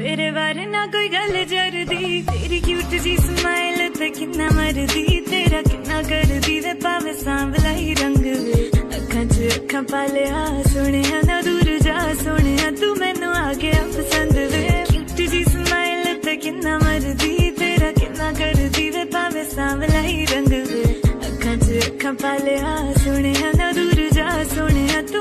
तेरे बारे ना कोई गल जरदी तेरी क्यूट जी स्माइल ते किन्ना मरदी। तेरा किन्ना करदी वे पावे सांवला ही रंग। वे अखां च अखां पालिया सोने ना दूर जा। सोने तू मैनू आ गया पसंद वे। क्यूट जी स्माइल ते किन्ना मरदी। तेरा किन्ना करदी वे पावे सांवला ही रंग। वे अखां च अखां पालिया सोने ना दूर जा। सोने तू